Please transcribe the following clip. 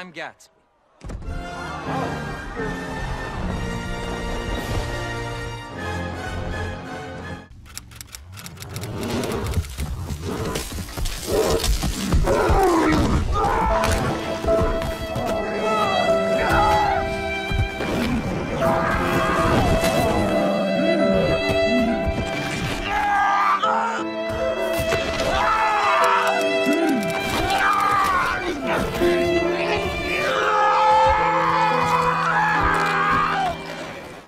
I'm Gat.